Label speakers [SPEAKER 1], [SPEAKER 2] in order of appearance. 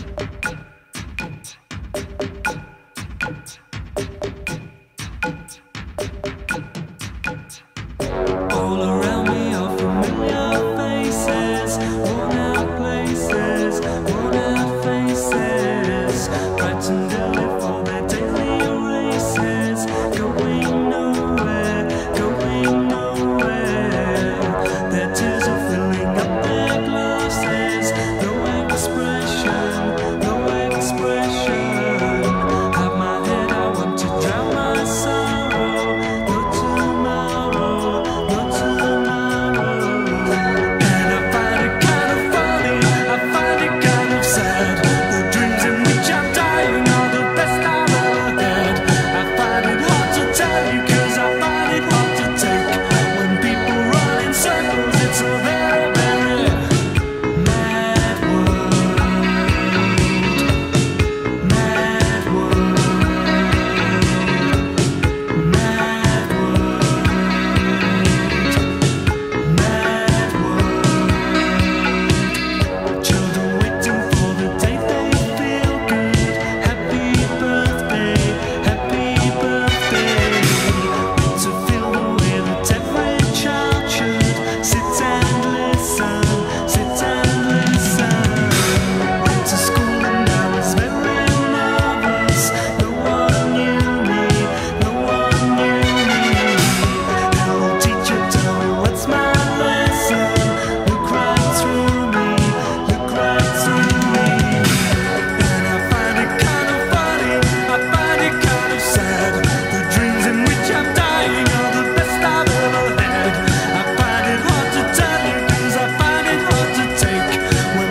[SPEAKER 1] Bye. when